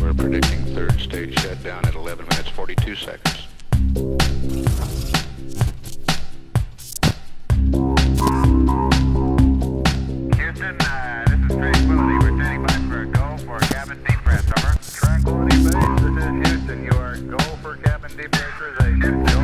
We're predicting third stage shutdown at 11 minutes 42 seconds. Houston, uh, this is Tranquility. We're standing by for a go for cabin depressurization. Tranquility Base, this is Houston. You are go for cabin depressurization.